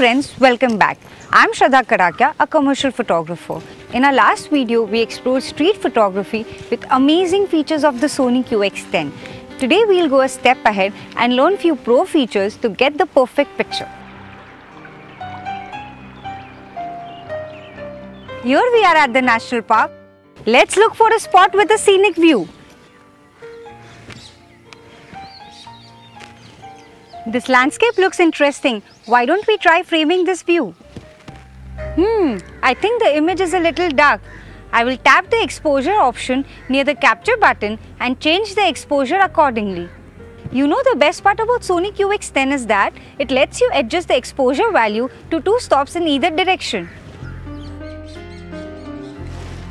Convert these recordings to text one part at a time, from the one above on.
friends, welcome back. I'm Shraddha Kadakia, a commercial photographer. In our last video, we explored street photography with amazing features of the Sony QX10. Today, we'll go a step ahead and learn few pro features to get the perfect picture. Here we are at the National Park. Let's look for a spot with a scenic view. This landscape looks interesting. Why don't we try framing this view? Hmm, I think the image is a little dark. I will tap the exposure option near the capture button and change the exposure accordingly. You know the best part about Sony QX10 is that it lets you adjust the exposure value to two stops in either direction.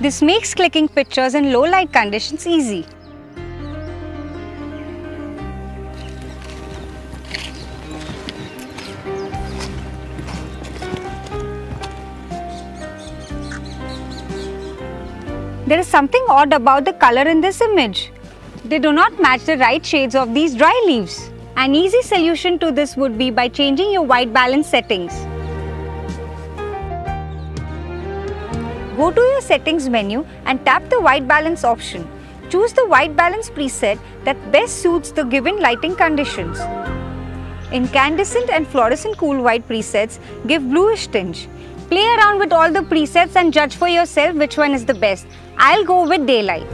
This makes clicking pictures in low light conditions easy. There is something odd about the color in this image. They do not match the right shades of these dry leaves. An easy solution to this would be by changing your white balance settings. Go to your settings menu and tap the white balance option. Choose the white balance preset that best suits the given lighting conditions. Incandescent and fluorescent cool white presets give bluish tinge. Play around with all the presets and judge for yourself which one is the best. I'll go with daylight.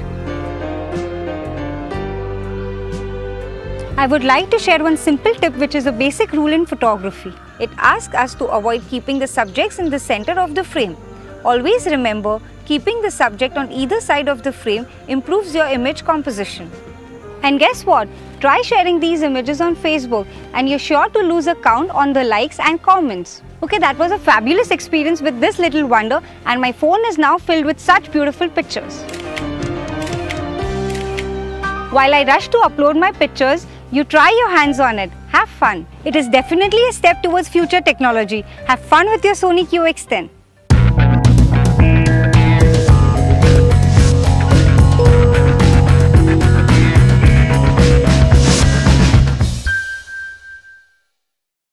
I would like to share one simple tip which is a basic rule in photography. It asks us to avoid keeping the subjects in the center of the frame. Always remember, keeping the subject on either side of the frame improves your image composition. And guess what? Try sharing these images on Facebook and you're sure to lose a count on the likes and comments. Okay, that was a fabulous experience with this little wonder and my phone is now filled with such beautiful pictures. While I rush to upload my pictures, you try your hands on it. Have fun. It is definitely a step towards future technology. Have fun with your Sony QX10.